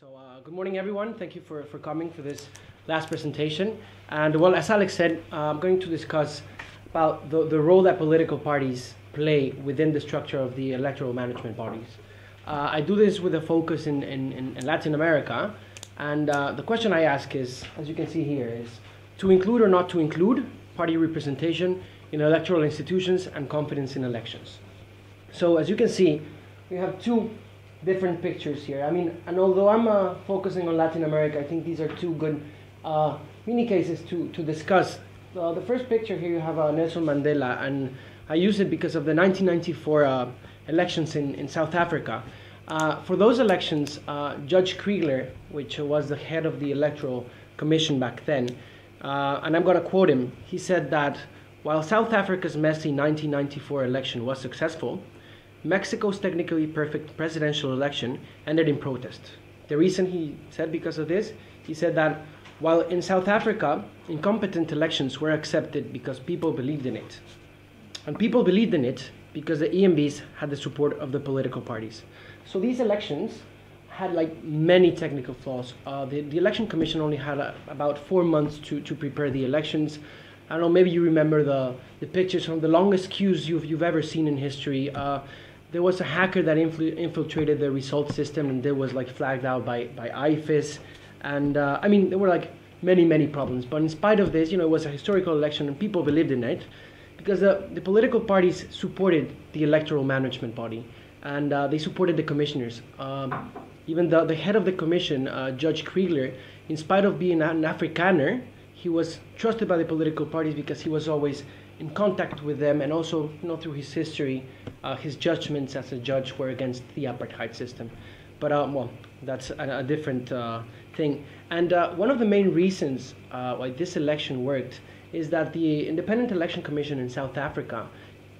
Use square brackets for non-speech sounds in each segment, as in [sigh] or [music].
So, uh, good morning, everyone. Thank you for, for coming for this last presentation. And well, as Alex said, uh, I'm going to discuss about the, the role that political parties play within the structure of the electoral management bodies. Uh, I do this with a focus in, in, in Latin America. And uh, the question I ask is, as you can see here, is to include or not to include party representation in electoral institutions and confidence in elections. So, as you can see, we have two different pictures here. I mean, and although I'm uh, focusing on Latin America, I think these are two good uh, mini cases to, to discuss. Uh, the first picture here, you have uh, Nelson Mandela, and I use it because of the 1994 uh, elections in, in South Africa. Uh, for those elections, Judge Kriegler, which was the head of the Electoral Commission back then, and I'm going to quote him, he said that while South Africa's messy 1994 election was successful, Mexico's technically perfect presidential election ended in protest. The reason he said because of this, he said that while in South Africa, incompetent elections were accepted because people believed in it. And people believed in it because the EMBs had the support of the political parties. So these elections had like many technical flaws. Uh, the, the election commission only had a, about four months to, to prepare the elections. I don't know, maybe you remember the, the pictures from the longest queues you've, you've ever seen in history. Uh, there was a hacker that infiltrated the result system and that was like flagged out by, by IFES. And uh, I mean, there were like many, many problems. But in spite of this, you know, it was a historical election and people believed in it because the, the political parties supported the electoral management body and uh, they supported the commissioners. Um, even the, the head of the commission, uh, Judge Kriegler, in spite of being an Afrikaner, he was trusted by the political parties because he was always in contact with them and also you know through his history uh, his judgments as a judge were against the apartheid system. But uh, well that's a, a different uh, thing. And uh, one of the main reasons uh, why this election worked is that the independent election commission in south africa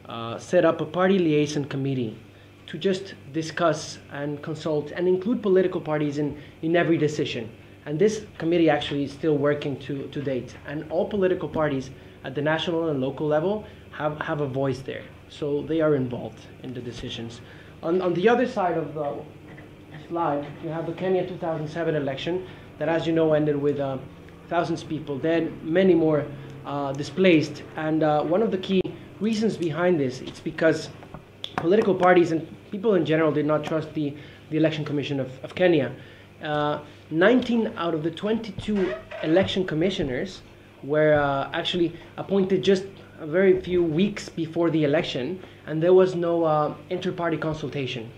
uh, set up a party liaison committee to just discuss and consult and include political parties in, in every decision. And this committee actually is still working to, to date. And all political parties at the national and local level have, have a voice there. So they are involved in the decisions. On, on the other side of the slide, you have the Kenya 2007 election that, as you know, ended with uh, thousands of people dead, many more uh, displaced. And uh, one of the key reasons behind this is because political parties and people in general did not trust the, the election commission of, of Kenya. Uh, 19 out of the 22 election commissioners were uh, actually appointed just very few weeks before the election, and there was no uh, inter-party consultation.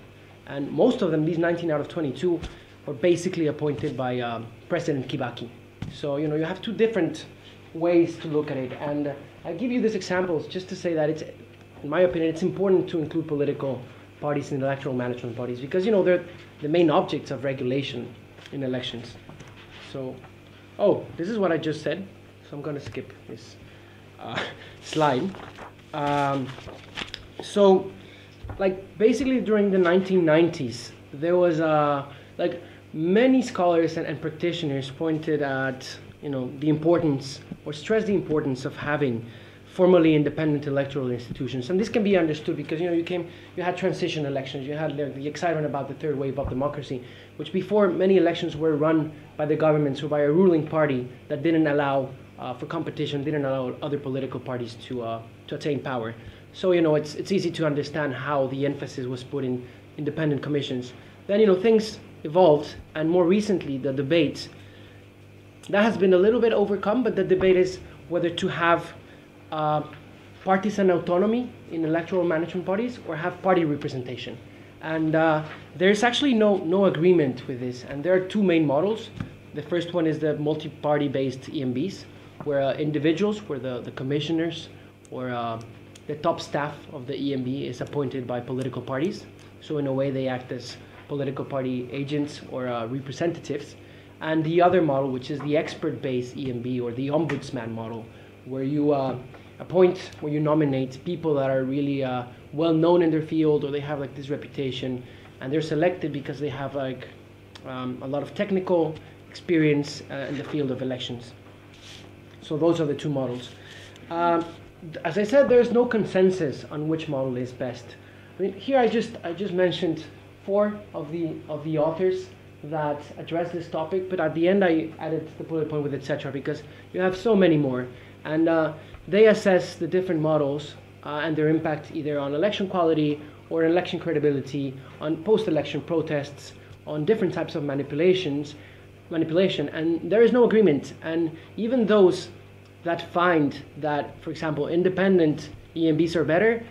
And most of them, these 19 out of 22, were basically appointed by uh, President Kibaki. So you know you have two different ways to look at it, and I give you these examples just to say that it's, in my opinion, it's important to include political parties in electoral management bodies because you know they're the main objects of regulation in elections. So, oh, this is what I just said so I'm going to skip this uh, [laughs] slide. Um, so, like basically during the 1990s, there was uh, like many scholars and, and practitioners pointed at you know the importance or stressed the importance of having formally independent electoral institutions. And this can be understood because you know you came, you had transition elections, you had the, the, excitement about the third wave of democracy, which before many elections were run by the government, so by a ruling party that didn't allow uh, for competition, didn't allow other political parties to uh, to attain power. So you know it's it's easy to understand how the emphasis was put in independent commissions. Then you know things evolved, and more recently the debate that has been a little bit overcome, but the debate is whether to have uh, partisan autonomy in electoral management bodies or have party representation. And uh, there's actually no, no agreement with this. And there are two main models. The first one is the multi party based EMBs, where uh, individuals, where the, the commissioners or uh, the top staff of the EMB is appointed by political parties. So, in a way, they act as political party agents or uh, representatives. And the other model, which is the expert based EMB or the ombudsman model, where you uh, appoint, where you nominate people that are really uh, well known in their field or they have like this reputation and they're selected because they have like um, a lot of technical experience uh, in the field of elections. So those are the two models. Um, as I said, there's no consensus on which model is best. I mean, here I just I just mentioned four of the of the authors that address this topic, but at the end I added the bullet point with etc. because you have so many more. And uh, they assess the different models uh, and their impact either on election quality or election credibility, on post-election protests, on different types of manipulations, manipulation, and there is no agreement. And even those that find that, for example, independent EMBs are better,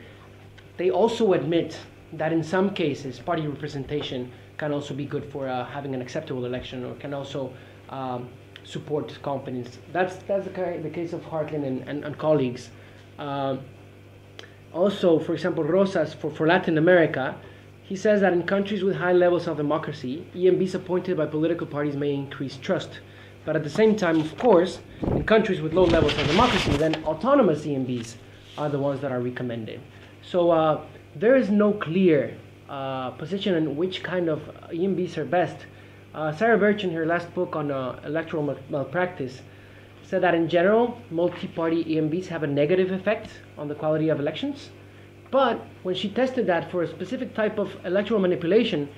they also admit that in some cases party representation can also be good for uh, having an acceptable election or can also um, support companies. That's, that's the, case of Hartlyn and, and, and colleagues. Um, also, for example, Rosas for, for Latin America, he says that in countries with high levels of democracy, EMBs appointed by political parties may increase trust. But at the same time, of course, in countries with low levels of democracy, then autonomous EMBs are the ones that are recommended. So uh, there is no clear uh, position on which kind of EMBs are best. Uh, Sarah Birch, in her last book on uh, electoral mal- malpractice, said that in general, multi party EMBs have a negative effect on the quality of elections. But when she tested that for a specific type of electoral manipulation,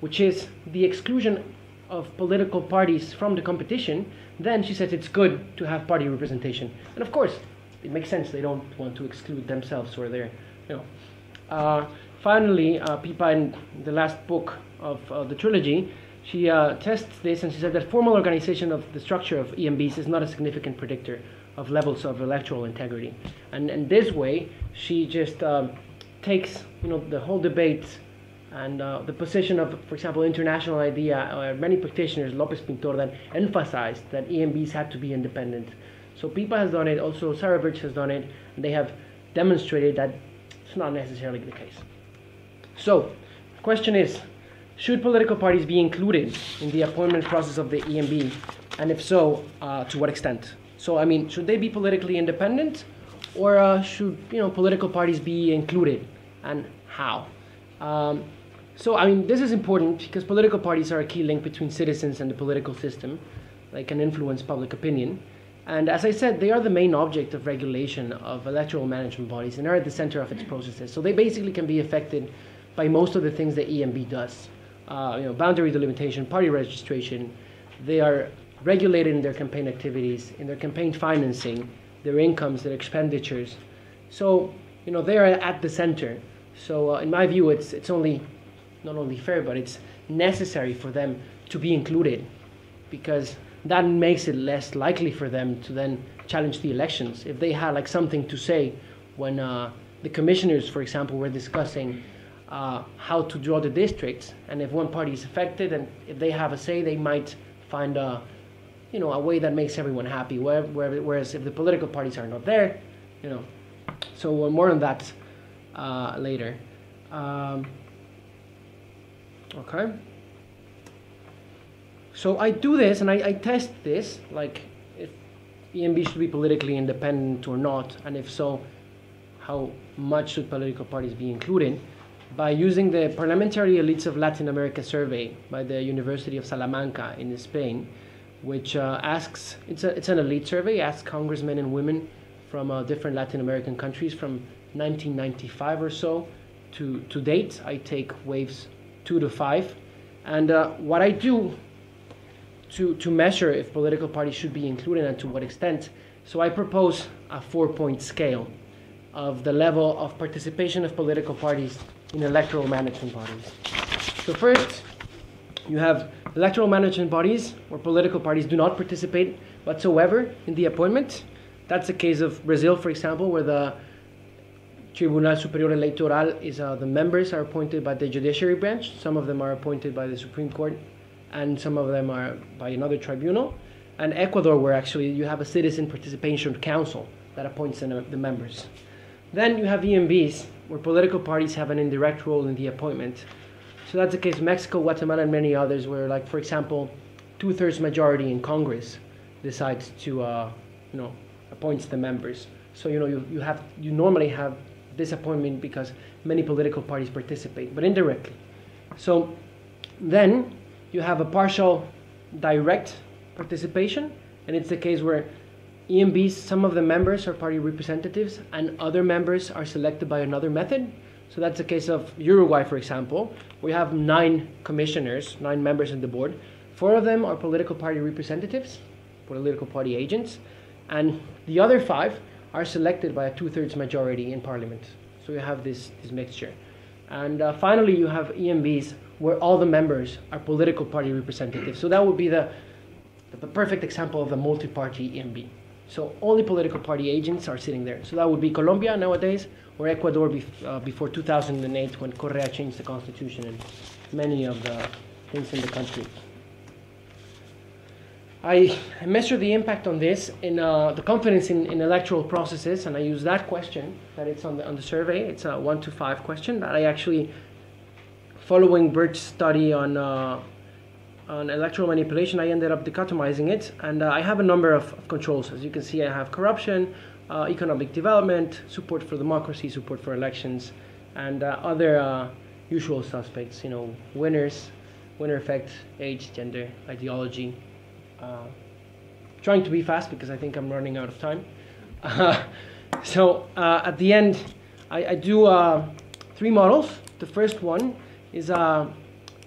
which is the exclusion of political parties from the competition, then she says it's good to have party representation. And of course, it makes sense. They don't want to exclude themselves or their, you know. Uh, finally, uh, Pippa, in the last book of uh, the trilogy, she uh, tests this and she said that formal organization of the structure of EMBs is not a significant predictor of levels of electoral integrity. And in this way, she just um, takes, you know, the whole debate and uh, the position of, for example, International IDEA, uh, many practitioners, Lopez Pintor, then emphasized that EMBs had to be independent. So Pippa has done it, also Sarah Birch has done it, and they have demonstrated that it's not necessarily the case. So, the question is, should political parties be included in the appointment process of the EMB? And if so, uh, to what extent? So, I mean, should they be politically independent, or uh, should you know political parties be included, and how? Um, so, I mean, this is important because political parties are a key link between citizens and the political system. They can influence public opinion. And as I said, they are the main object of regulation of electoral management bodies and are at the center of its processes. So they basically can be affected by most of the things that EMB does. Uh, you know, boundary delimitation, party registration. They are regulated in their campaign activities, in their campaign financing, their incomes, their expenditures. So, you know, they are at the center. So, uh, in my view, it's it's only not only fair, but it's necessary for them to be included, because that makes it less likely for them to then challenge the elections. If they had like something to say when uh, the commissioners, for example, were discussing uh, how to draw the districts, and if one party is affected, and if they have a say, they might find a, you know, a way that makes everyone happy. Whereas if the political parties are not there, you know, so more on that uh, later. Um, okay. So I do this and I, I test this, like if EMB should be politically independent or not, and if so, how much should political parties be included, by using the Parliamentary Elites of Latin America survey by the University of Salamanca in Spain, which uh, asks, it's, a, it's an elite survey, asks congressmen and women from uh, different Latin American countries from 1995 or so to, to date. I take waves two to five. And uh, what I do to, to measure if political parties should be included and to what extent, so I propose a four point scale of the level of participation of political parties in electoral management bodies. So, first, you have electoral management bodies where political parties do not participate whatsoever in the appointment. That's the case of Brazil, for example, where the Tribunal Superior Electoral is uh, the members are appointed by the judiciary branch. Some of them are appointed by the Supreme Court, and some of them are by another tribunal. And Ecuador, where actually you have a citizen participation council that appoints the, members. Then you have EMBs, where political parties have an indirect role in the appointment. So that's the case Mexico, Guatemala, and many others, where, like for example, two-thirds majority in Congress decides to, uh, you know, appoints the members. So you know you, you have you normally have disappointment because many political parties participate, but indirectly. So then you have a partial direct participation, and it's the case where EMBs, some of the members are party representatives, and other members are selected by another method. So that's the case of Uruguay, for example. We have nine commissioners, nine members in the board. Four of them are political party representatives, political party agents, and the other five are selected by a two-thirds majority in parliament. So you have this, this mixture. And uh, finally, you have EMBs where all the members are political party representatives. So that would be the, the perfect example of a multi-party EMB. So only political party agents are sitting there. So that would be Colombia nowadays, or Ecuador bef uh, before 2008 when Correa changed the constitution and many of the things in the country. I measure the impact on this in uh, the confidence in, in, electoral processes, and I use that question that it's on the, on the survey. It's a one to five question that I actually, following Bert's study on uh, on electoral manipulation, I ended up dichotomizing it, and uh, I have a number of, of, controls. As you can see, I have corruption, uh, economic development, support for democracy, support for elections, and uh, other uh, usual suspects. You know, winners, winner effect, age, gender, ideology. Uh, trying to be fast because I think I'm running out of time. [laughs] so uh, at the end, I, I do three models. The first one is a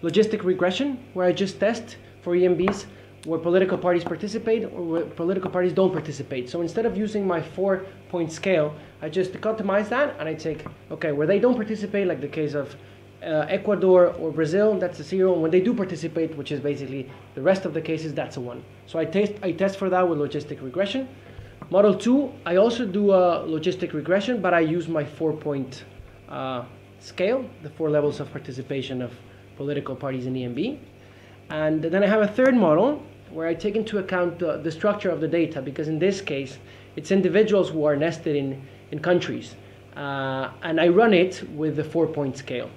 logistic regression, where I just test for EMBs where political parties participate or where political parties don't participate. So instead of using my four point scale, I just dichotomize that and I take, okay, where they don't participate, like the case of uh, Ecuador or Brazil, that's a zero. And when they do participate, which is basically the rest of the cases, that's a one. So I test, I test for that with logistic regression. Model two, I also do a logistic regression, but I use my four point uh, scale, the four levels of participation of political parties in EMB. And then I have a third model where I take into account the, the structure of the data because in this case, it's individuals who are nested in, in countries. Uh, and I run it with the four point scale.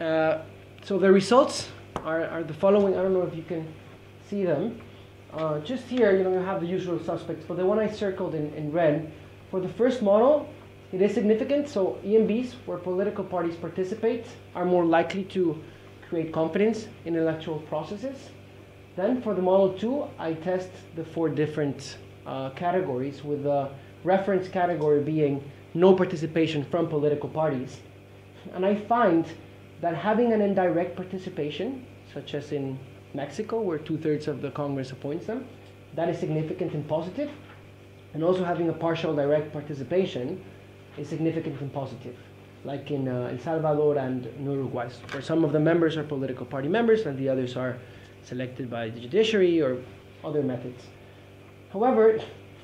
Uh, so the results are, are the following. I don't know if you can see them. Uh, just here, you know, you have the usual suspects, but the one I circled in, in red, for the first model, it is significant, so EMBs, where political parties participate, are more likely to create confidence in electoral processes. Then for the Model 2, I test the four different uh, categories, with the reference category being no participation from political parties. And I find that having an indirect participation, such as in Mexico, where two thirds of the Congress appoints them, that is significant and positive. And also having a partial direct participation, is significant and positive, like in uh, El Salvador and Uruguay, where some of the members are political party members and the others are selected by the judiciary or other methods. However,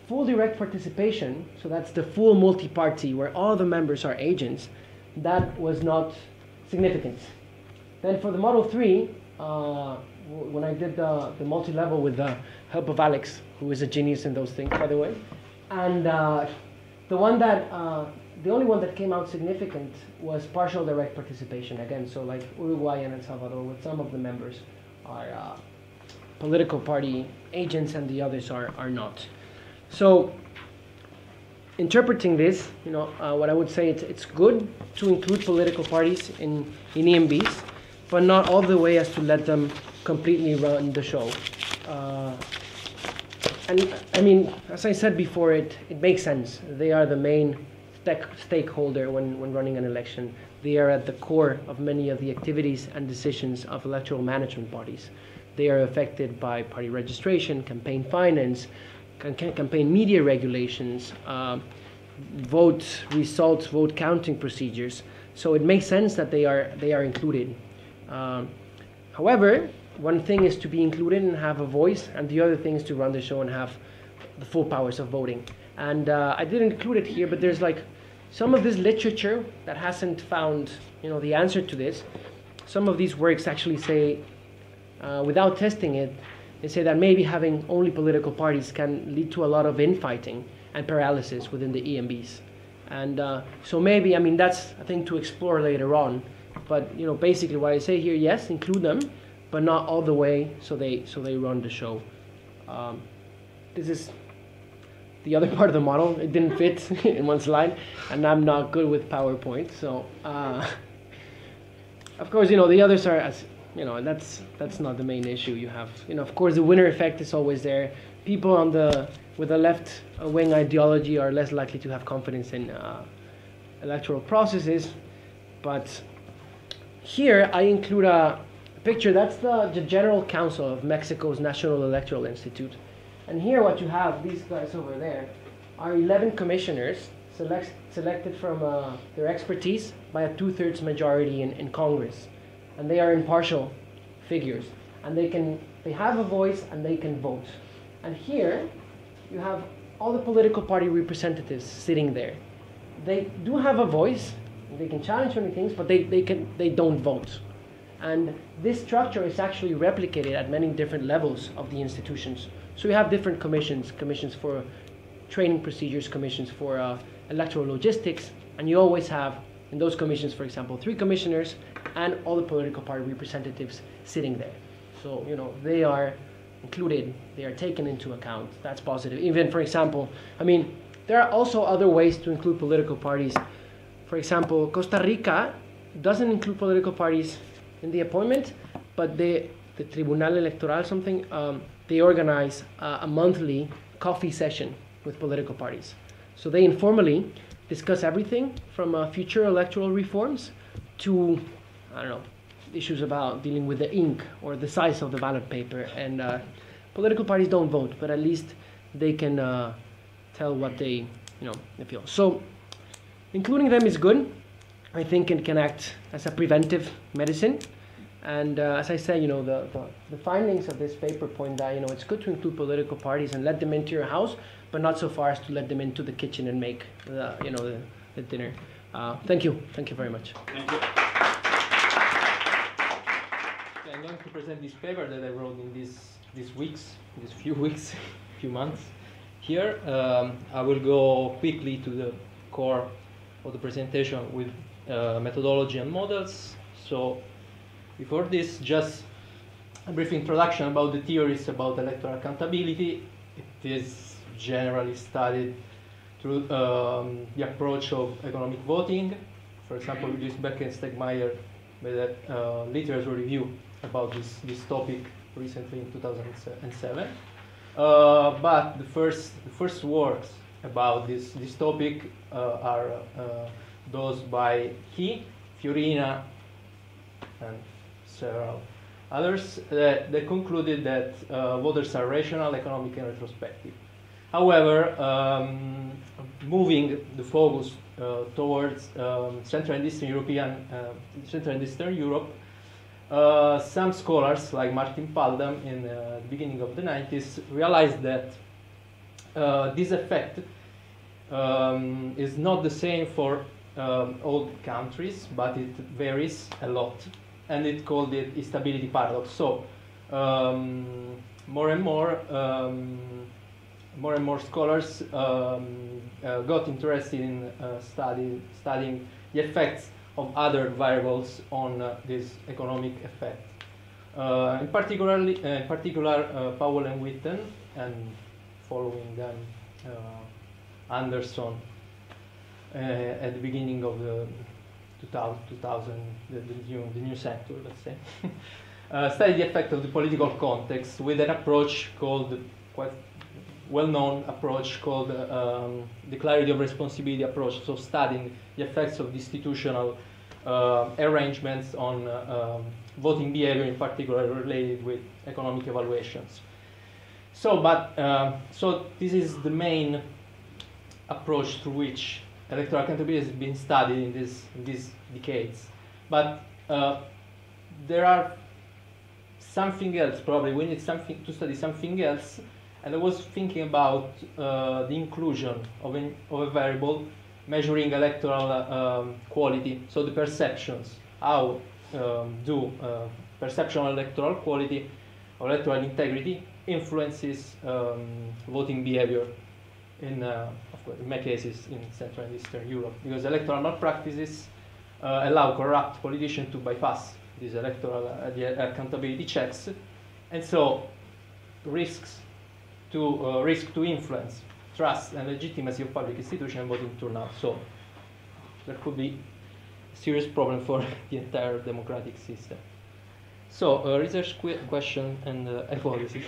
full direct participation, so that's the full multi-party where all the members are agents, that was not significant. Then for the Model 3, uh, when I did the, the multi-level with the help of Alex, who is a genius in those things, by the way, and uh, the one that uh, the only one that came out significant was partial direct participation again. So like Uruguay and El Salvador, with some of the members are uh, political party agents and the others are, are not. So interpreting this, you know, uh, what I would say it's, it's good to include political parties in, in EMBs, but not all the way as to let them completely run the show. Uh, and I mean, as I said before, it, it makes sense. They are the main stakeholder when, when running an election. They are at the core of many of the activities and decisions of electoral management bodies. They are affected by party registration, campaign finance, campaign media regulations, uh, vote results, vote counting procedures. So it makes sense that they are, they are included. Um, however, one thing is to be included and have a voice, and the other thing is to run the show and have the full powers of voting. And uh, I didn't include it here, but there's like some of this literature that hasn't found you know the answer to this. Some of these works actually say, uh, without testing it, they say that maybe having only political parties can lead to a lot of infighting and paralysis within the EMBs. And uh, so maybe, I mean, that's a thing to explore later on. But you know, basically, what I say here, yes, include them, but not all the way. So they so they run the show. Um, this is the other [laughs] part of the model. It didn't fit [laughs] in one slide, and I'm not good with PowerPoint. So, uh, [laughs] of course, you know the others are as you know that's that's not the main issue. You have you know of course the winner effect is always there. People on the with a left wing ideology are less likely to have confidence in uh, electoral processes. But here I include a picture. That's the, the General Council of Mexico's National Electoral Institute. And here what you have, these guys over there, are 11 commissioners select, selected from uh, their expertise by a two-thirds majority in, in Congress. And they are impartial figures. And they can they have a voice and they can vote. And here you have all the political party representatives sitting there. They do have a voice, they can challenge many things, but they, they can they don't vote. And this structure is actually replicated at many different levels of the institutions. So you have different commissions, commissions for training procedures, commissions for uh, electoral logistics, and you always have in those commissions, for example, three commissioners and all the political party representatives sitting there. So, you know, they are included, they are taken into account. That's positive. Even, for example, I mean, there are also other ways to include political parties. For example, Costa Rica doesn't include political parties in the appointment, but they, the Tribunal Electoral, something, um, they organize uh, a monthly coffee session with political parties. So they informally discuss everything from uh, future electoral reforms to, I don't know, issues about dealing with the ink or the size of the ballot paper. And uh, political parties don't vote, but at least they can uh, tell what they, you know, they feel. So including them is good. I think it can act as a preventive medicine. And uh, as I say, you know, the, the, the, findings of this paper point that, you know, it's good to include political parties and let them into your house, but not so far as to let them into the kitchen and make, the, you know, the, the dinner. Uh, thank you. Thank you very much. Thank you. Okay, I'm going to present this paper that I wrote in these these weeks, these few [laughs] weeks, few months. Here, um, I will go quickly to the core of the presentation with uh, methodology and models. So, before this, just a brief introduction about the theories about electoral accountability. It is generally studied through um, the approach of economic voting. For example, Lewis-Beck and Stegmaier made a uh, literature review about this, this topic recently in 2007. Uh, but the first, the first works about this, this topic uh, are uh, those by he, Fiorina, and several others that, that concluded that uh, voters are rational, economic, and retrospective. However, um, moving the focus uh, towards um, Central and Eastern European, uh, Central and Eastern Europe, uh, some scholars, like Martin Paldam in uh, the beginning of the 90s, realized that uh, this effect um, is not the same for um, all countries, but it varies a lot, and it called it instability paradox. So um, more and more, um, more and more scholars um, uh, got interested in uh, study, studying the effects of other variables on uh, this economic effect. Uh, in, particularly, uh, in particular, uh, Powell and Whitten, and following them, uh, Anderson, uh, at the beginning of the 2000, 2000 the, the, new, the new sector, let's say, [laughs] studied the effect of the political context with an approach called quite well-known approach called uh, um, the clarity of responsibility approach, so studying the effects of institutional uh, arrangements on uh, um, voting behavior, in particular related with economic evaluations. So, but uh, so this is the main approach through which electoral accountability has been studied in, this, in these decades. But uh, there are something else. Probably we need something to study something else and I was thinking about uh, the inclusion of, an, of, a variable measuring electoral um, quality, so the perceptions. How um, do uh, perception of electoral quality or electoral integrity influences um, voting behavior in, uh, course, in many cases in Central and Eastern Europe, because electoral malpractices uh, allow corrupt politicians to bypass these electoral uh, accountability checks, and so risks to uh, risk to influence trust and legitimacy of public institutions and voting turnout. So there could be a serious problem for [laughs] the entire democratic system. So uh, research question and uh, hypothesis.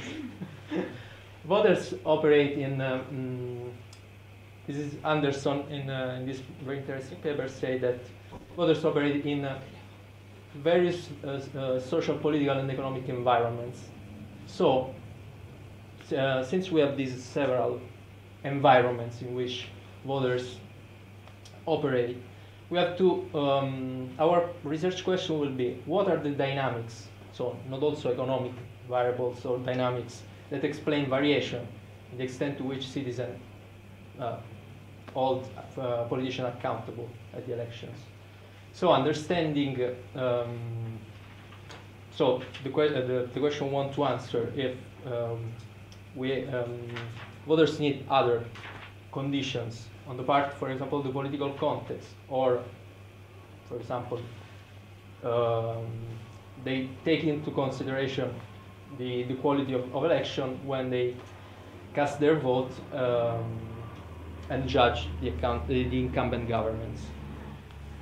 [laughs] Voters operate in um, this is Anderson in, uh, in this very interesting paper say that voters operate in uh, various uh, uh, social, political, and economic environments. So, uh, since we have these several environments in which voters operate, we have to, um, our research question will be, what are the dynamics, so not also economic variables or dynamics, that explain variation, the extent to which citizens uh, hold uh, politicians accountable at the elections. So understanding, um, so the, que uh, the, the, question want to answer if um, we um, voters need other conditions on the part, for example, the political context, or, for example, um, they take into consideration the, the quality of, of election when they cast their vote um, and judge the, account, the, the incumbent governments.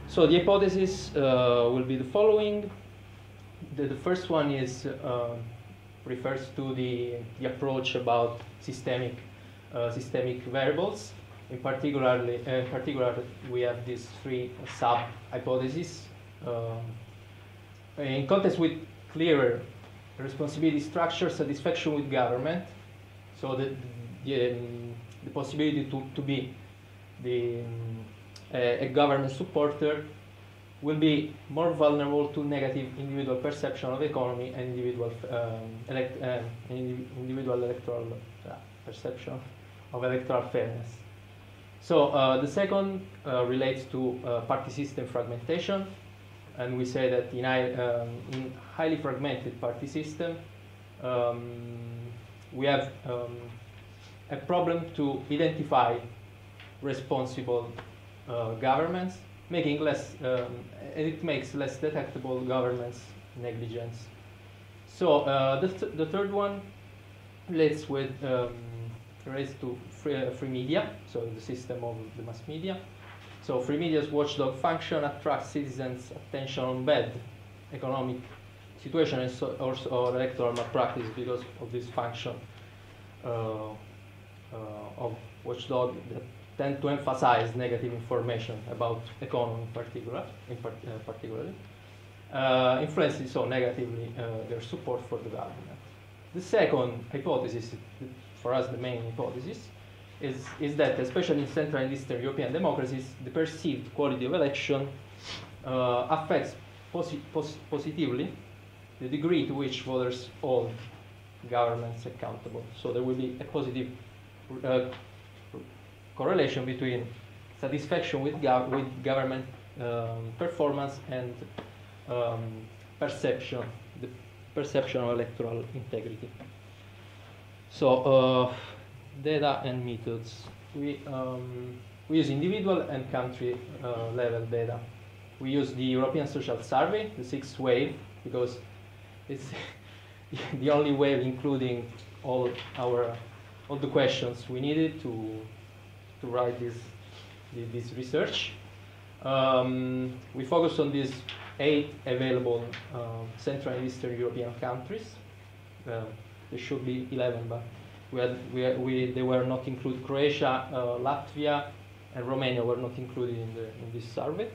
So the hypothesis uh, will be the following. The, the first one is uh, refers to the, the approach about systemic uh, systemic variables. In particularly, in particular, we have these three sub hypotheses. Um, in context with clearer responsibility structure, satisfaction with government, so the, the, um, the possibility to, to be the um, a government supporter will be more vulnerable to negative individual perception of economy and individual um, elect, uh, individual electoral uh, perception of electoral fairness. So uh, the second uh, relates to uh, party system fragmentation, and we say that in, um, in highly fragmented party system, um, we have um, a problem to identify responsible uh, governments, making less, um, it makes less detectable government's negligence. So uh, the, th the third one relates with um, relates to free, uh, free media, so the system of the mass media. So free media's watchdog function attracts citizens' attention on bad economic situation and so, or, or electoral malpractice because of this function uh, uh, of watchdog that tend to emphasize negative information about economy in particular, in part, uh, particularly, uh, influencing so negatively uh, their support for the government. The second hypothesis, for us the main hypothesis, is, is that especially in Central and Eastern European democracies, the perceived quality of election uh, affects posi pos positively the degree to which voters hold governments accountable. So there will be a positive uh, correlation between satisfaction with, gov with government um, performance and um, perception, the perception of electoral integrity. So, uh, data and methods. We, um, we use individual and country uh, level data. We use the European Social Survey, the sixth wave, because it's [laughs] the only wave including all our all the questions we needed to to write this, this research. Um, we focused on these eight available um, Central and Eastern European countries. Uh, there should be 11, but we had, we, we they were not included. Croatia, uh, Latvia, and Romania were not included in, the, in this survey.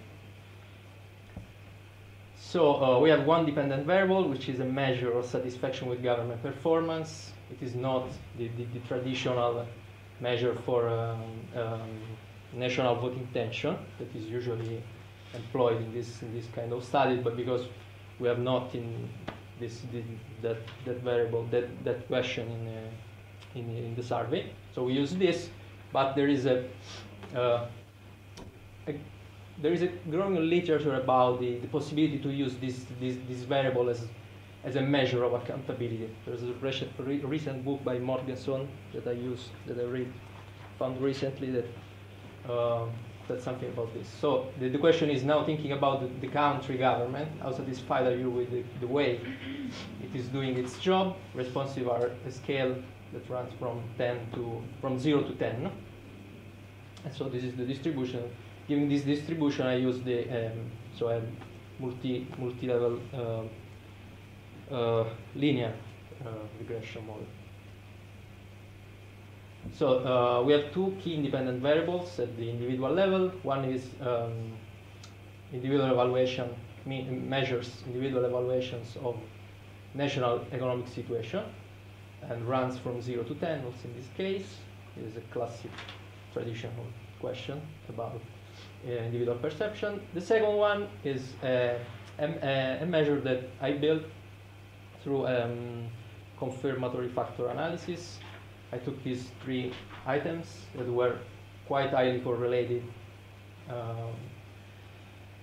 So uh, we have one dependent variable, which is a measure of satisfaction with government performance. It is not the, the, the traditional measure for um, um, national voting tension that is usually employed in this in this kind of study, but because we have not in this, this that that variable that that question in, uh, in in the survey, so we use this, but there is a, uh, a there is a growing literature about the, the possibility to use this, this, this variable as as a measure of accountability. There's a recent book by Morgenson that I use, that I read, found recently that uh, that's something about this. So the, the, question is now thinking about the, the country government, how satisfied are you with the, the, way it is doing its job? Responsive are a scale that runs from 10 to, from 0 to 10. And so this is the distribution. Given this distribution, I use the, um, so I have multi, multi-level uh, linear uh, regression model. So uh, we have two key independent variables at the individual level. One is um, individual evaluation me measures individual evaluations of national economic situation and runs from 0 to 10 also in this case. It is a classic traditional question about uh, individual perception. The second one is uh, a, a, measure that I built through um, confirmatory factor analysis. I took these three items that were quite highly correlated um,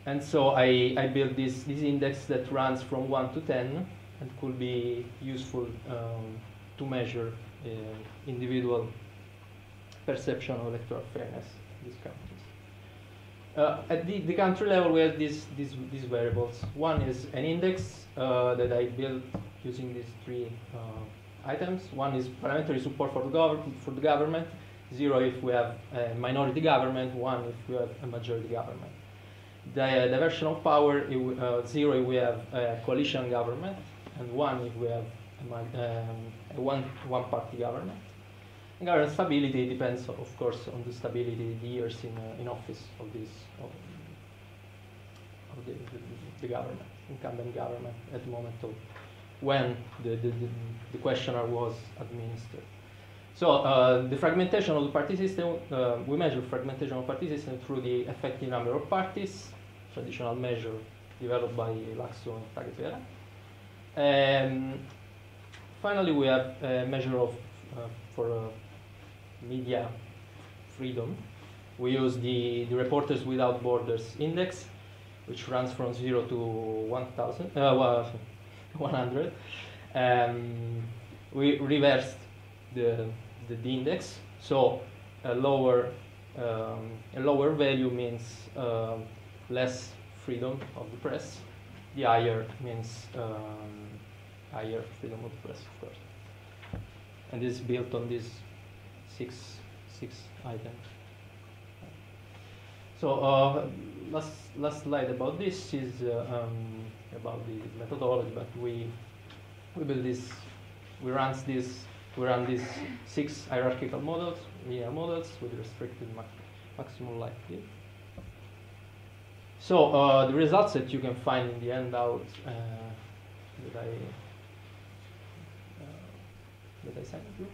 and so I, I built this, this index that runs from 1 to 10 and could be useful um, to measure uh, individual perception of electoral fairness. Uh, at the, the country level, we have these, these, these variables. One is an index uh, that I built using these three uh, items. One is parliamentary support for the, for the government, zero if we have a minority government, one if we have a majority government the diversion of power, if, uh, zero if we have a coalition government, and one if we have a, um, a one, one party government. And government stability depends, of course, on the stability, the years in, uh, in office of this of, of the, the, the, government, incumbent government at the moment of when the, the, the, questionnaire was administered. So uh, the fragmentation of the party system, uh, we measure fragmentation of party system through the effective number of parties, traditional measure developed by Laakso and Taagepera. Um, finally, we have a measure of uh, for uh, media freedom. We use the, the Reporters Without Borders index, which runs from 0 to 1,000, uh, [laughs] 100. Um, we reversed the, the, the, index, so a lower, um, a lower value means um, less freedom of the press, the higher means um, higher freedom of the press, of course. And this is built on these six six items. So uh, last last slide about this is uh, um, about the methodology, but we we build this, we run this, we run these six hierarchical models, linear models with restricted maximum likelihood. So uh, the results that you can find in the handout uh, that I uh, that I sent you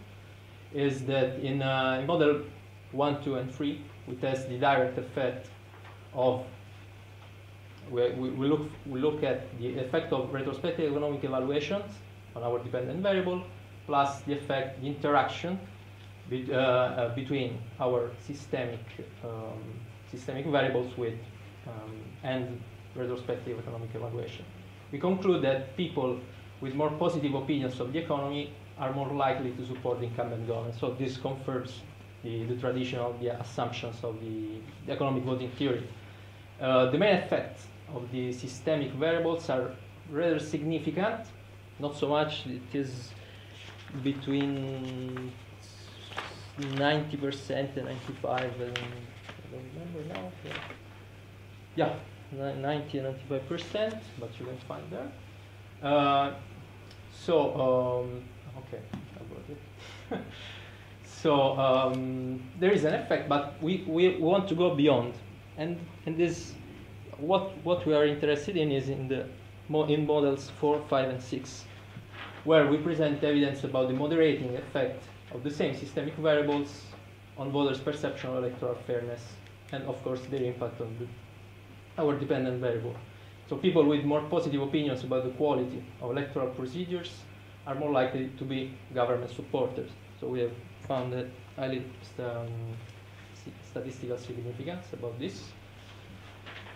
is that in, uh, in model one, two, and three, we test the direct effect of we, we, we look we look at the effect of retrospective economic evaluations on our dependent variable plus the effect the interaction be, uh, uh, between our systemic um, systemic variables with um, and retrospective economic evaluation. We conclude that people with more positive opinions of the economy are more likely to support the incumbent government. So this confirms the, the traditional the assumptions of the, the economic voting theory. Uh, the main effects of the systemic variables are rather significant, not so much, it is between 90% and 95 and I don't remember now. Yeah yeah, 90 and 95 percent, but you can find there. Uh, so, um, okay, about it. [laughs] so um, there is an effect, but we, we want to go beyond, and and this what what we are interested in is in the in models four, five, and six, where we present evidence about the moderating effect of the same systemic variables on voters' perception of electoral fairness, and of course their impact on the our dependent variable. So people with more positive opinions about the quality of electoral procedures are more likely to be government supporters. So we have found that highly um, statistical significance about this.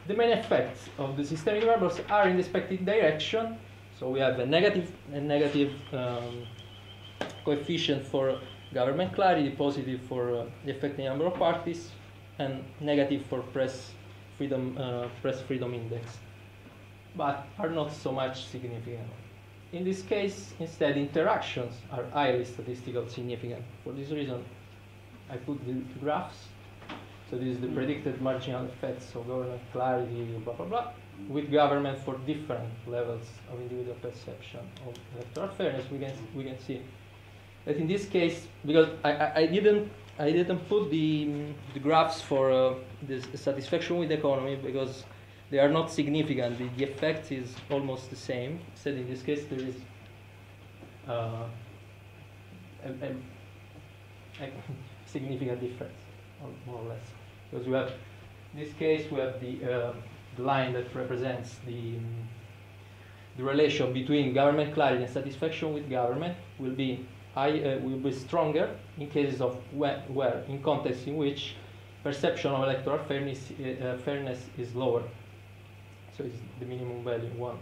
The main effects of the systemic variables are in the expected direction. So we have a negative, a negative um, coefficient for government clarity, positive for uh, the effective number of parties, and negative for press freedom, uh, press freedom index, but are not so much significant. In this case, instead, interactions are highly statistical significant. For this reason, I put the graphs. So this is the predicted marginal effects of government clarity, blah, blah, blah, with government for different levels of individual perception of electoral fairness. We can, we can see that in this case, because I, I, I didn't I didn't put the, the graphs for uh, the satisfaction with the economy because they are not significant. The, the effect is almost the same. Instead, in this case, there is uh, a, a, a, [laughs] significant difference, more or less. Because we have, in this case, we have the, uh, the line that represents the, the relation between government clarity and satisfaction with government will be high, uh, will be stronger in cases of where, where, in contexts in which perception of electoral fairness, uh, fairness is lower. So it's the minimum value one.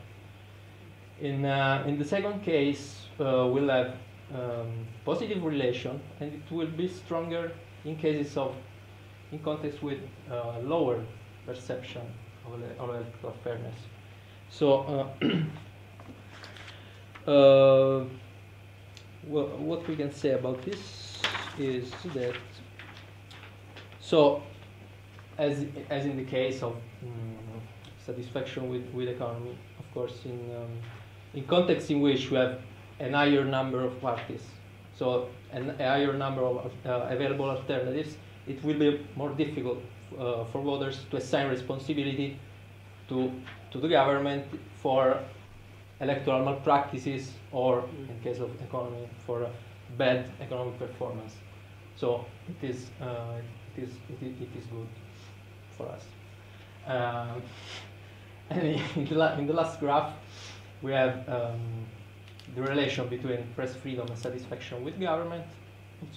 In, uh, in the second case, uh, we'll have um, positive relation, and it will be stronger in cases of, in context with uh, lower perception of, of electoral fairness. So. Uh, [clears throat] uh, well, what we can say about this is that so as as in the case of um, satisfaction with, with economy of course in um, in context in which we have a higher number of parties so an, a higher number of uh, available alternatives it will be more difficult uh, for voters to assign responsibility to to the government for electoral malpractices or, in case of economy, for bad economic performance. So it is, uh, it is, it is, it is good for us. Um, and [laughs] in the, in the, last graph, we have um, the relation between press freedom and satisfaction with government.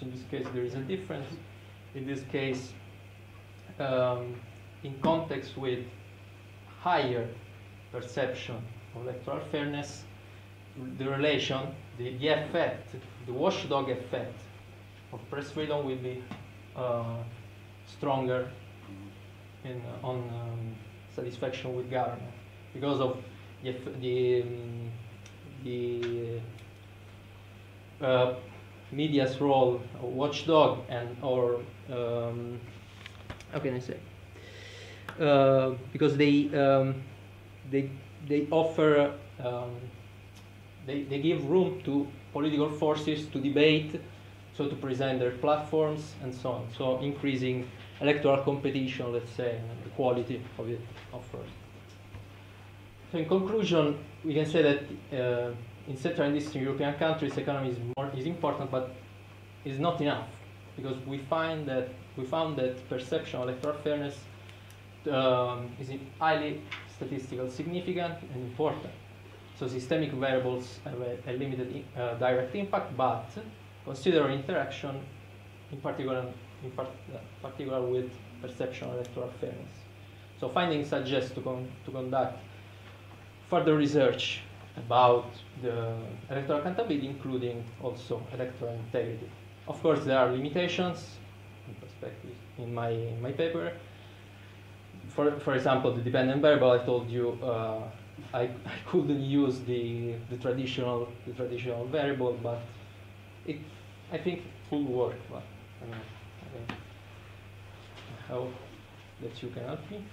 In this case, there is a difference. In this case, um, in context with higher perception of electoral fairness, the relation, the, the effect, the watchdog effect of press freedom will be uh, stronger in, on um, satisfaction with government because of the, the, um, the uh, media's role, watchdog, and or um, how can I say? Uh, because they um, they they offer, um, they, they give room to political forces to debate, so to present their platforms and so on. So increasing electoral competition, let's say, and the quality of it offers. So in conclusion, we can say that uh, in Central and Eastern European countries, economy is, more, is important, but is not enough because we find that we found that perception of electoral fairness um, is highly statistical significant and important. So systemic variables have a, a limited uh, direct impact, but consider interaction, in particular, in part, particular with perception of electoral fairness. So findings suggest to, con to conduct further research about the electoral accountability, including also electoral integrity. Of course, there are limitations in perspective in my, in my paper, for, for example, the dependent variable, I told you uh, I, I couldn't use the, the traditional the traditional variable, but it I think it will work. But I, I hope that you can help me.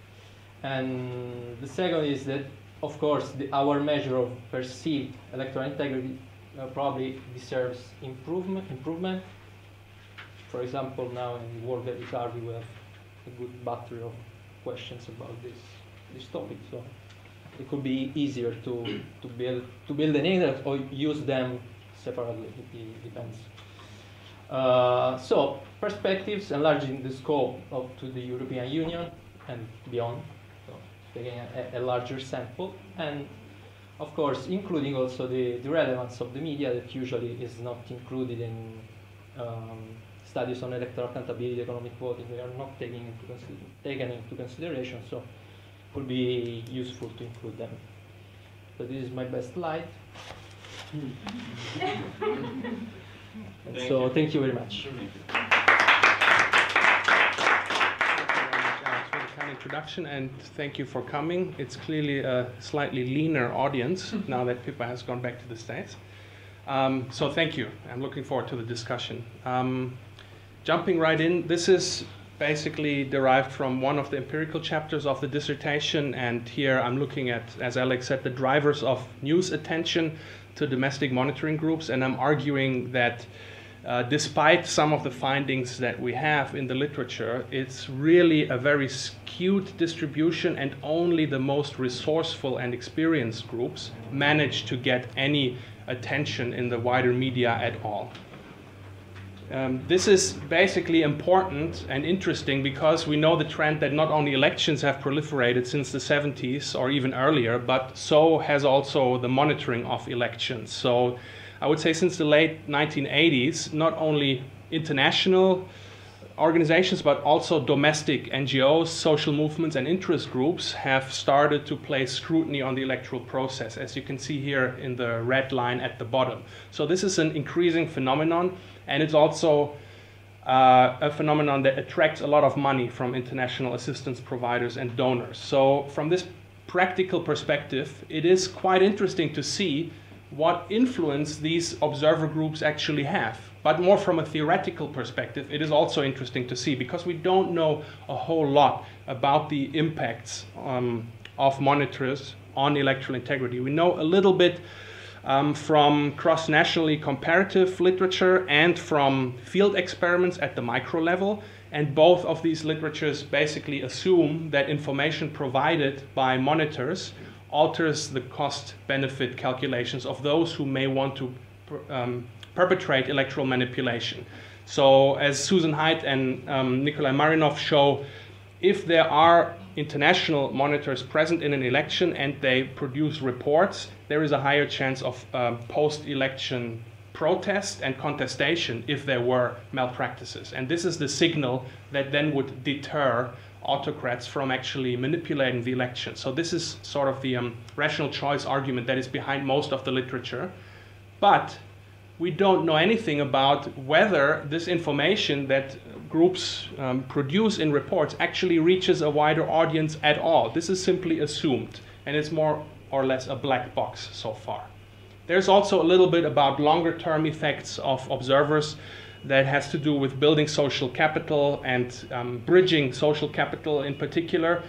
And the second is that, of course, the, our measure of perceived electoral integrity uh, probably deserves improvement. Improvement. For example, now in the World Value Survey we have a good battery of questions about this this topic. So it could be easier to to build to build an index or use them separately. It depends. Uh, so perspectives enlarging the scope of to the European Union and beyond. So taking a, a larger sample and of course including also the, the relevance of the media that usually is not included in um, studies on electoral accountability, economic voting, they are not taken into, consider taken into consideration, so it would be useful to include them. So this is my best slide. thank [laughs] so you. thank you very much. Introduction and thank you for coming. It's clearly a slightly leaner audience [laughs] now that Pippa has gone back to the States. Um, so thank you. I'm looking forward to the discussion. Um, jumping right in, this is basically derived from one of the empirical chapters of the dissertation, and here I'm looking at, as Alex said, the drivers of news attention to domestic monitoring groups, and I'm arguing that uh, despite some of the findings that we have in the literature, it's really a very skewed distribution, and only the most resourceful and experienced groups manage to get any attention in the wider media at all. Um, this is basically important and interesting because we know the trend that not only elections have proliferated since the 70s or even earlier, but so has also the monitoring of elections. So I would say since the late 1980s, not only international organizations but also domestic NGOs, social movements, and interest groups have started to place scrutiny on the electoral process, as you can see here in the red line at the bottom. So this is an increasing phenomenon, and it's also uh, a phenomenon that attracts a lot of money from international assistance providers and donors. So from this practical perspective, it is quite interesting to see what influence these observer groups actually have. But more from a theoretical perspective, it is also interesting to see because we don't know a whole lot about the impacts um, of monitors on electoral integrity. We know a little bit um, from cross nationally comparative literature and from field experiments at the micro level. And both of these literatures basically assume that information provided by monitors alters the cost benefit calculations of those who may want to um, perpetrate electoral manipulation. So, as Susan Hyde and um, Nikolai Marinov show, if there are international monitors present in an election and they produce reports, there is a higher chance of um, post election protest and contestation if there were malpractices. And this is the signal that then would deter autocrats from actually manipulating the election. So this is sort of the um, rational choice argument that is behind most of the literature. But we don't know anything about whether this information that groups um, produce in reports actually reaches a wider audience at all. This is simply assumed, and it's more or less a black box so far. There's also a little bit about longer term effects of observers that has to do with building social capital and um, bridging social capital in particular.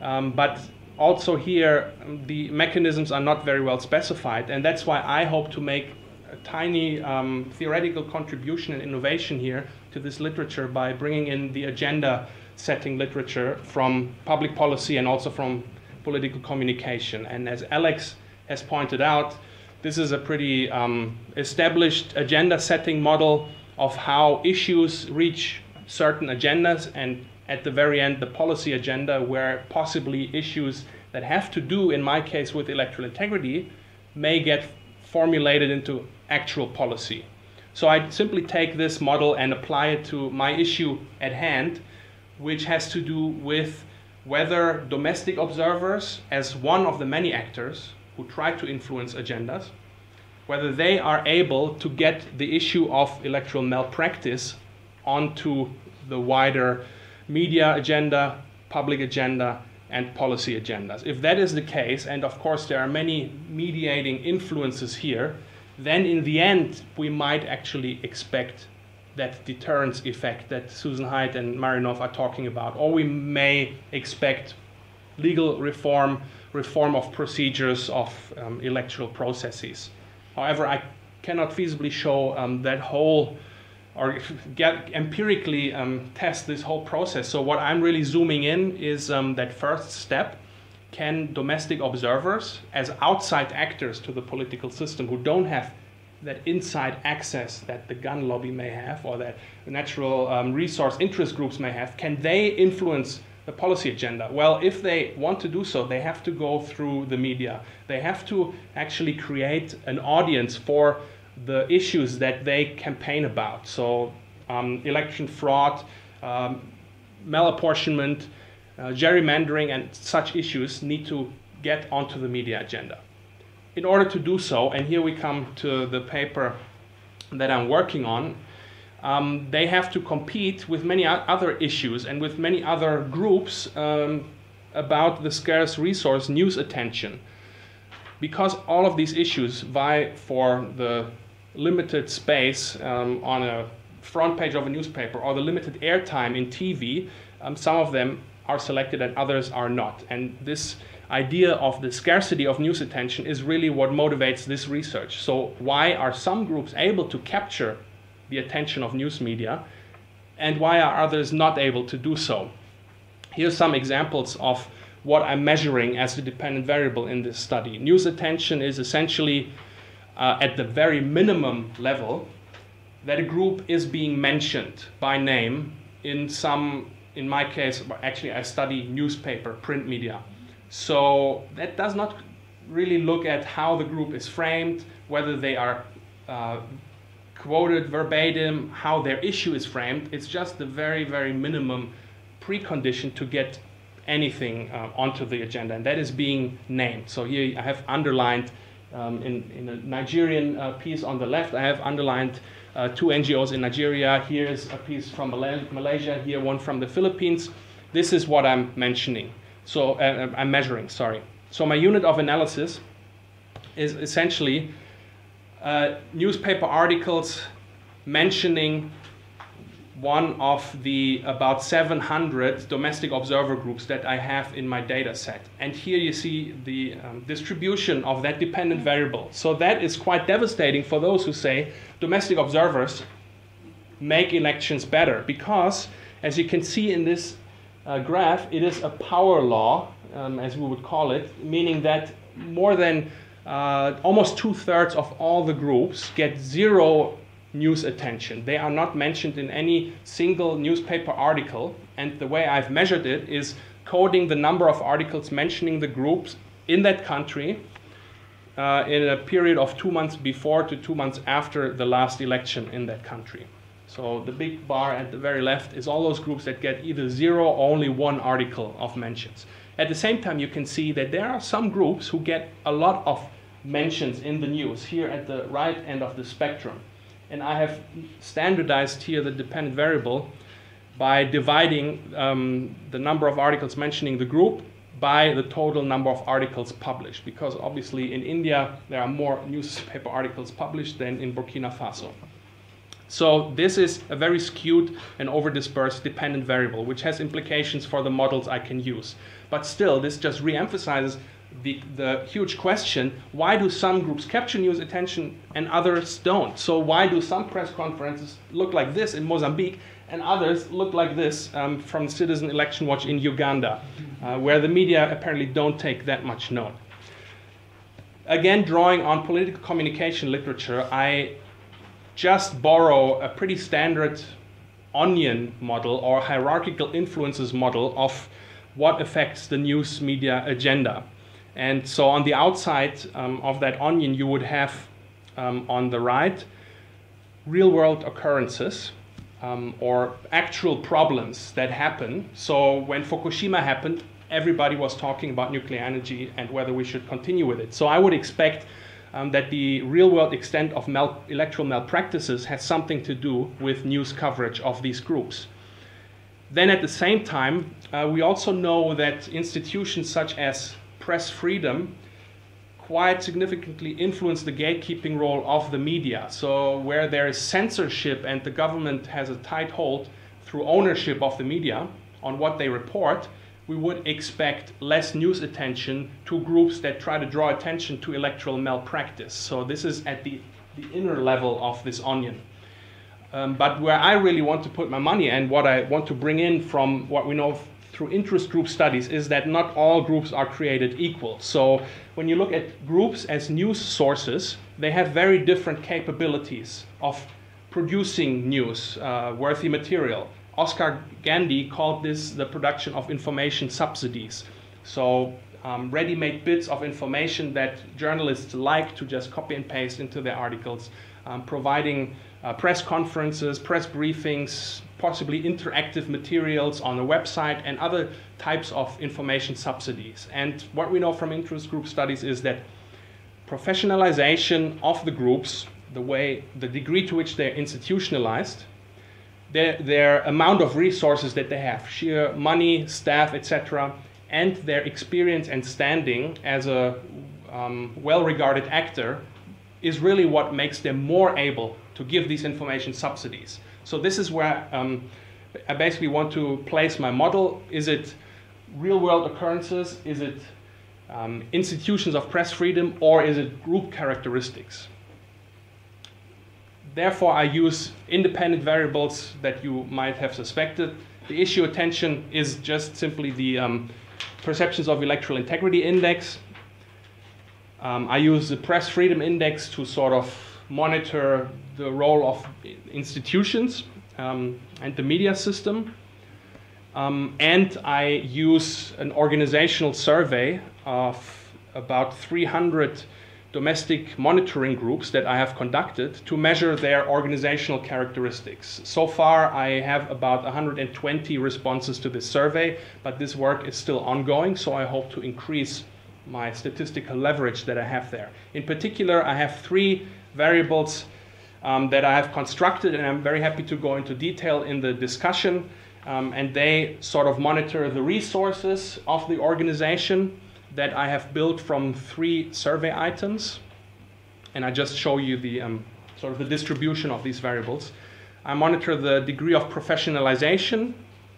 Um, but also here, the mechanisms are not very well specified, and that's why I hope to make a tiny um, theoretical contribution and innovation here to this literature by bringing in the agenda setting literature from public policy and also from political communication. And as Alex has pointed out, this is a pretty um, established agenda setting model of how issues reach certain agendas and at the very end the policy agenda where possibly issues that have to do in my case with electoral integrity may get formulated into actual policy. So i simply take this model and apply it to my issue at hand which has to do with whether domestic observers as one of the many actors who try to influence agendas whether they are able to get the issue of electoral malpractice onto the wider media agenda, public agenda, and policy agendas. If that is the case, and of course there are many mediating influences here, then in the end we might actually expect that deterrence effect that Susan Hyde and Marinov are talking about, or we may expect legal reform, reform of procedures of um, electoral processes. However, I cannot feasibly show um, that whole or get empirically um, test this whole process. So what I'm really zooming in is um, that first step. Can domestic observers, as outside actors to the political system who don't have that inside access that the gun lobby may have or that natural um, resource interest groups may have, can they influence policy agenda? Well, if they want to do so, they have to go through the media. They have to actually create an audience for the issues that they campaign about. So, um, election fraud, um, malapportionment, uh, gerrymandering, and such issues need to get onto the media agenda. In order to do so, and here we come to the paper that I'm working on, um, they have to compete with many other issues and with many other groups um, about the scarce resource news attention. Because all of these issues vie for the limited space um, on a front page of a newspaper or the limited airtime in TV, um, some of them are selected and others are not. And this idea of the scarcity of news attention is really what motivates this research. So, why are some groups able to capture the attention of news media, and why are others not able to do so? Here's some examples of what I'm measuring as the dependent variable in this study. News attention is essentially uh, at the very minimum level that a group is being mentioned by name in some, in my case, actually I study newspaper, print media. So that does not really look at how the group is framed, whether they are uh, quoted verbatim, how their issue is framed. It's just the very, very minimum precondition to get anything uh, onto the agenda, and that is being named. So here I have underlined um, in, in a Nigerian uh, piece on the left, I have underlined uh, two NGOs in Nigeria. Here is a piece from Malaysia, here one from the Philippines. This is what I'm mentioning. So uh, uh, I'm measuring, sorry. So my unit of analysis is essentially uh, newspaper articles mentioning one of the about 700 domestic observer groups that I have in my data set. And here you see the um, distribution of that dependent variable. So that is quite devastating for those who say domestic observers make elections better because, as you can see in this uh, graph, it is a power law, um, as we would call it, meaning that more than uh, almost two thirds of all the groups get zero news attention. They are not mentioned in any single newspaper article. And the way I've measured it is coding the number of articles mentioning the groups in that country uh, in a period of two months before to two months after the last election in that country. So the big bar at the very left is all those groups that get either zero or only one article of mentions. At the same time, you can see that there are some groups who get a lot of mentions in the news here at the right end of the spectrum. And I have standardized here the dependent variable by dividing um, the number of articles mentioning the group by the total number of articles published. Because obviously in India, there are more newspaper articles published than in Burkina Faso. So this is a very skewed and over-dispersed dependent variable, which has implications for the models I can use. But still, this just re-emphasizes the, the huge question why do some groups capture news attention and others don't? So, why do some press conferences look like this in Mozambique and others look like this um, from Citizen Election Watch in Uganda, uh, where the media apparently don't take that much note? Again, drawing on political communication literature, I just borrow a pretty standard onion model or hierarchical influences model of what affects the news media agenda. And so on the outside um, of that onion, you would have um, on the right real world occurrences um, or actual problems that happen. So when Fukushima happened, everybody was talking about nuclear energy and whether we should continue with it. So I would expect um, that the real world extent of mal- electoral malpractices has something to do with news coverage of these groups. Then at the same time, uh, we also know that institutions such as press freedom quite significantly influence the gatekeeping role of the media. So, where there is censorship and the government has a tight hold through ownership of the media on what they report, we would expect less news attention to groups that try to draw attention to electoral malpractice. So, this is at the, the inner level of this onion. Um, but where I really want to put my money and what I want to bring in from what we know through interest group studies is that not all groups are created equal. So when you look at groups as news sources, they have very different capabilities of producing news, uh, worthy material. Oscar Gandy called this the production of information subsidies. So um, ready-made bits of information that journalists like to just copy and paste into their articles, um, providing uh, press conferences, press briefings, possibly interactive materials on a website and other types of information subsidies. And what we know from interest group studies is that professionalization of the groups, the way, the degree to which they're institutionalized, their, their amount of resources that they have, sheer money, staff, etc., and their experience and standing as a um, well-regarded actor is really what makes them more able to give these information subsidies. So this is where um, I basically want to place my model. Is it real world occurrences? Is it um, institutions of press freedom? Or is it group characteristics? therefore, I use independent variables that you might have suspected. The issue attention is just simply the um, perceptions of electoral integrity index. Um, I use the press freedom index to sort of monitor the role of institutions um, and the media system. Um, and I use an organizational survey of about 300 domestic monitoring groups that I have conducted to measure their organizational characteristics. So far, I have about 120 responses to this survey, but this work is still ongoing, so I hope to increase my statistical leverage that I have there. In particular, I have three variables um, that I have constructed, and I'm very happy to go into detail in the discussion. Um, and they sort of monitor the resources of the organization that I have built from three survey items. And I just show you the um, sort of the distribution of these variables. I monitor the degree of professionalization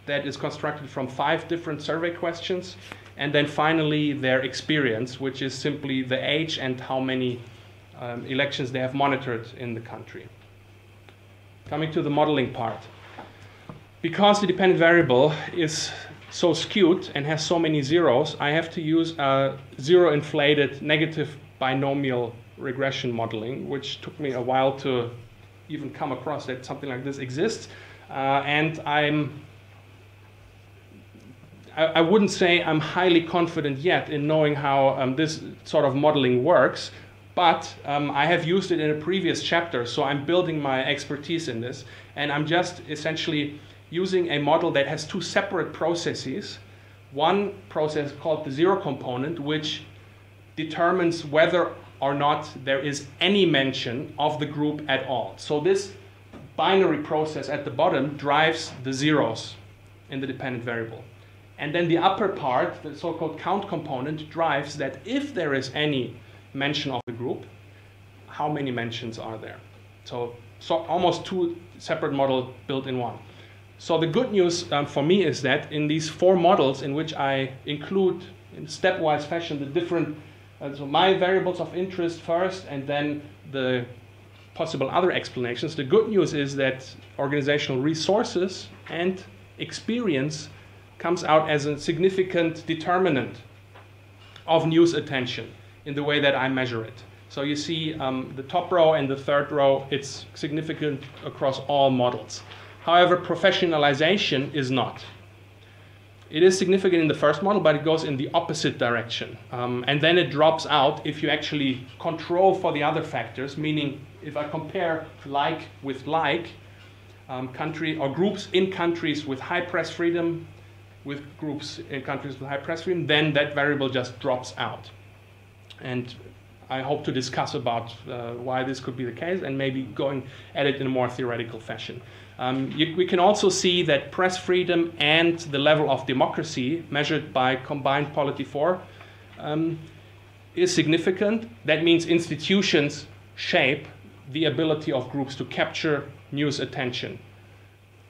that is constructed from five different survey questions. And then finally, their experience, which is simply the age and how many um, elections they have monitored in the country. Coming to the modeling part. Because the dependent variable is so skewed and has so many zeros, I have to use a zero inflated negative binomial regression modeling, which took me a while to even come across that something like this exists. Uh, and I'm I, I, wouldn't say I'm highly confident yet in knowing how um, this sort of modeling works, but um, I have used it in a previous chapter, so I'm building my expertise in this, and I'm just essentially using a model that has two separate processes. One process called the zero component, which determines whether or not there is any mention of the group at all. So this binary process at the bottom drives the zeros in the dependent variable. And then the upper part, the so-called count component, drives that if there is any mention of the group, how many mentions are there? So, so almost two separate models built in one. So the good news um, for me is that in these four models in which I include in stepwise fashion the different, uh, so my variables of interest first and then the possible other explanations, the good news is that organizational resources and experience comes out as a significant determinant of news attention in the way that I measure it. So you see um, the top row and the third row, it's significant across all models. However, professionalization is not. It is significant in the first model, but it goes in the opposite direction. Um, and then it drops out if you actually control for the other factors, meaning if I compare like with like, um, country or groups in countries with high press freedom with groups in countries with high press freedom, then that variable just drops out. And I hope to discuss about uh, why this could be the case and maybe going at it in a more theoretical fashion. Um, you, we can also see that press freedom and the level of democracy measured by combined Polity 4 um, is significant. That means institutions shape the ability of groups to capture news attention.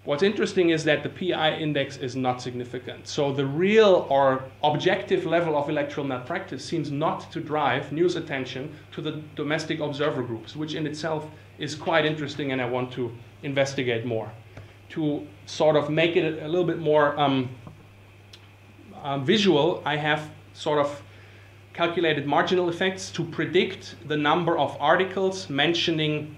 What's interesting is that the PEI index is not significant. So the real or objective level of electoral malpractice seems not to drive news attention to the domestic observer groups, which in itself is quite interesting and I want to investigate more. To sort of make it a little bit more um, uh, visual, I have sort of calculated marginal effects to predict the number of articles mentioning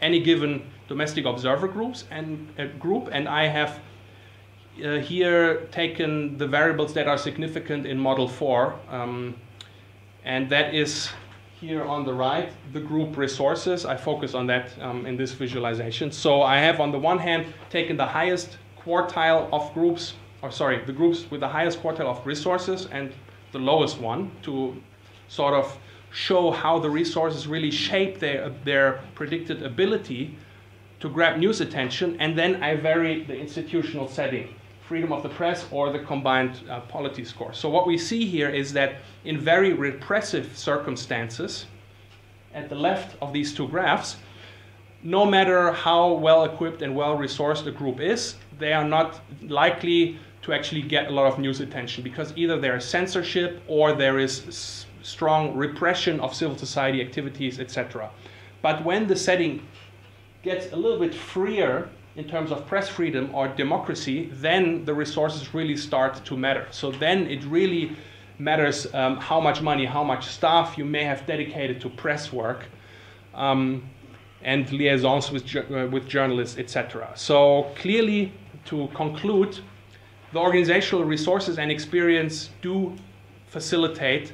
any given domestic observer groups and a group, and I have uh, here taken the variables that are significant in model 4, um, and that is here on the right, the group resources. I focus on that um, in this visualization. So I have on the one hand taken the highest quartile of groups, or sorry, the groups with the highest quartile of resources and the lowest one to sort of show how the resources really shape their, their predicted ability to grab news attention, and then I vary the institutional setting, freedom of the press or the combined uh, polity score. So what we see here is that in very repressive circumstances, at the left of these two graphs, no matter how well equipped and well resourced a group is, they are not likely to actually get a lot of news attention because either there is censorship or there is strong repression of civil society activities, etc. But when the setting gets a little bit freer in terms of press freedom or democracy, then the resources really start to matter. So then it really matters um, how much money, how much staff you may have dedicated to press work. Um, and liaisons with, uh, with journalists, etc. So clearly, to conclude, the organizational resources and experience do facilitate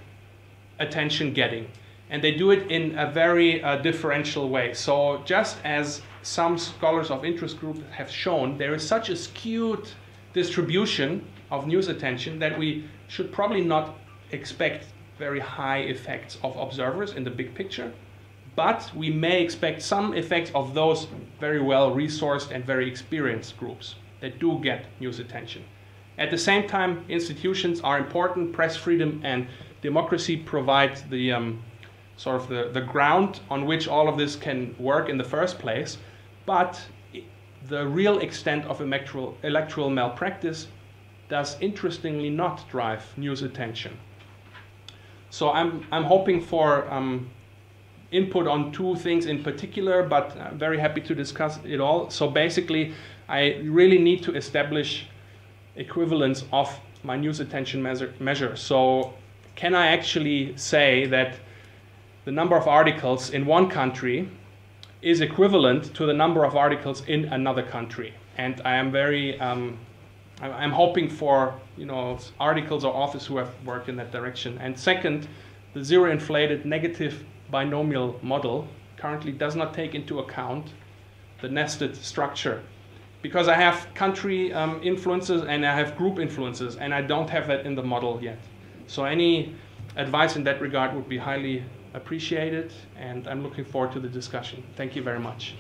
attention getting. And they do it in a very uh, differential way. So just as some scholars of interest groups have shown, there is such a skewed distribution of news attention that we should probably not expect very high effects of observers in the big picture but we may expect some effects of those very well resourced and very experienced groups that do get news attention. At the same time, institutions are important. Press freedom and democracy provide the um, sort of the, the ground on which all of this can work in the first place. But the real extent of electoral, electoral malpractice does interestingly not drive news attention. So I'm, I'm hoping for um, input on two things in particular, but I'm very happy to discuss it all. So basically, I really need to establish equivalence of my news attention measure, measure. So can I actually say that the number of articles in one country is equivalent to the number of articles in another country? And I am very, um, I'm hoping for you know articles or authors who have worked in that direction. And second, the zero inflated negative binomial model currently does not take into account the nested structure because I have country um, influences and I have group influences and I don't have that in the model yet. So any advice in that regard would be highly appreciated and I'm looking forward to the discussion. Thank you very much.